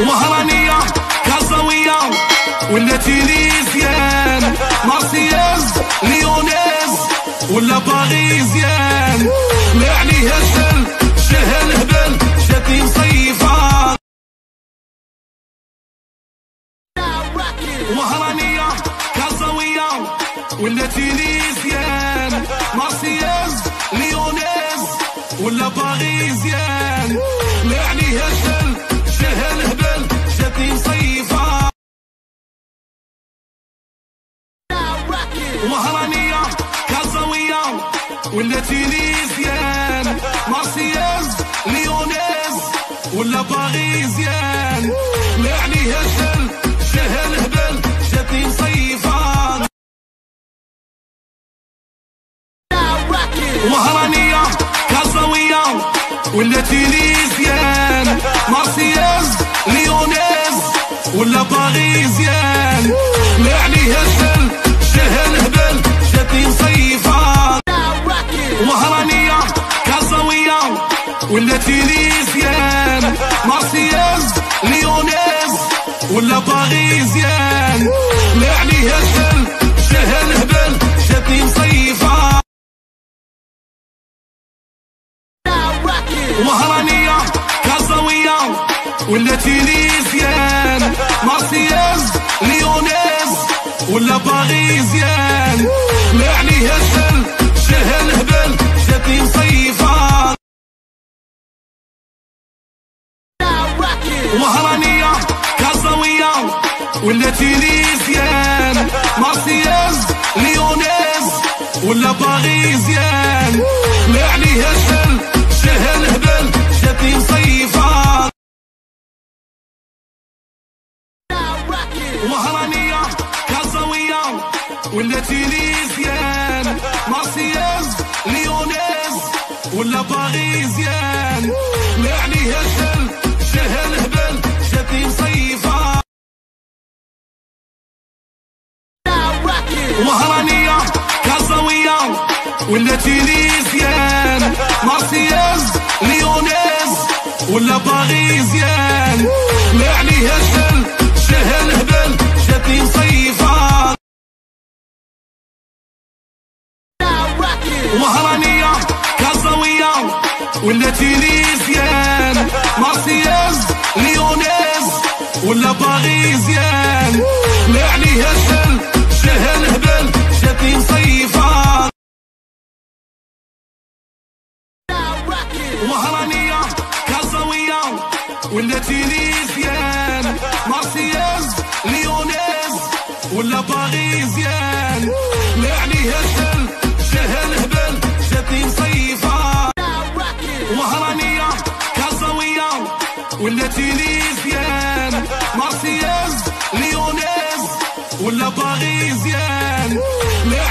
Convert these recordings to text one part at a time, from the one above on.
وهرانية كازاوية ولا Tunisienne Marseillaise Lyonnaise ولا Parisienne. ما عليها سهل شهل هبل جاتني مصيفة. وهرانية كازاوية ولا Tunisienne Marseillaise Lyonnaise ولا Parisienne. ما عليها سهل ولا Tunisienne Marseillaise Lyonnaise ولا Parisienne ما عليها شهل هبل جاتني مصيفة وهرانية كازاوية ولا Tunisienne. Marseillaise Lyonnaise ولا Parisienne ما عليها ولا Parisienne. ما عليها سهل شهل هبل جاتني مصيفة. وهرانية كازاوية ولا Tunisienne Marseillaise Lyonnaise ولا Parisienne. ما عليها سهل شهل هبل جاتني مصيفة. وهرانية ولا Tunisienne Marseillaise Lyonnaise ولا Parisienne. ما عليها سهل شهل هبل جاتني مصيفة وهرانية كازاوية ولا Tunisienne. Marseillaise Lyonnaise ولا Parisienne. وهرانية كازاوية ولا Tunisienne Marseillaise Lyonnaise ولا Parisienne. ما عليها سهل شهل هبل جاتني مصيفة. وهرانية كازاوية ولا Tunisienne Marseillaise Lyonnaise ولا Parisienne. ما عليها سهل شهل هبل جاتني مصيفة وهرانية كازاوية ولا Tunisienne. Marseillaise Lyonnaise ولا Parisienne. ما عليها سهل شهل هبل جاتني مصيفة وهرانية كازاوية ولا Tunisienne. Marseillaise Parisienne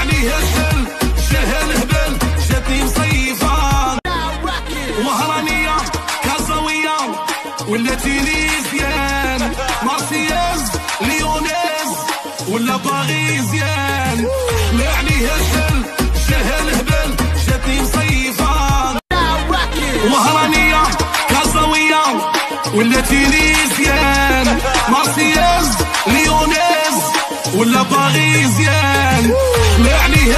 عليها سهل شهل هبل جاتني مصيفة وهرانية كازاوية ولا Tunisienne Marseillaise Lyonnaise ولا Parisienne. عليها سهل شهل هبل جاتني مصيفة وهرانية كازاوية ولا Tunisienne Marseillaise Lyonnaise ولا Parisienne ما عليها